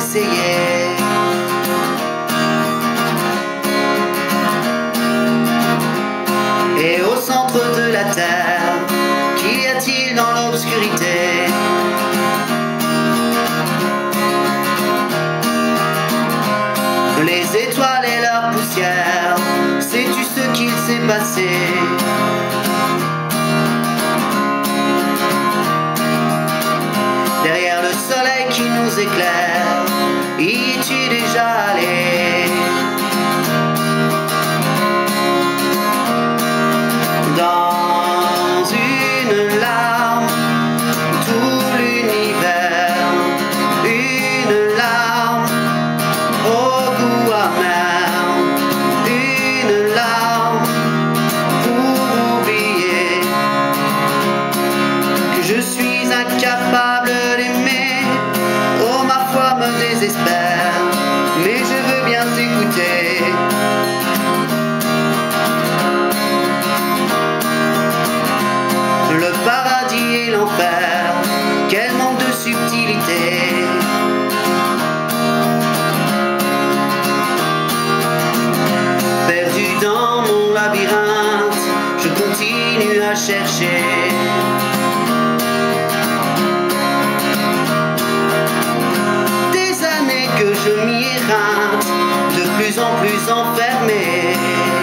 essayer. Et au centre de la terre, qu'y a-t-il dans l'obscurité? Les étoiles et leur poussière, sais-tu ce qu'il s'est passé? Derrière le soleil qui nous éclaire, incapable d'aimer. Oh, ma foi me désespère, mais je veux bien t'écouter. Le paradis et l'enfer, quel manque de subtilité. Perdu dans mon labyrinthe, je continue à chercher. De plus en plus enfermé.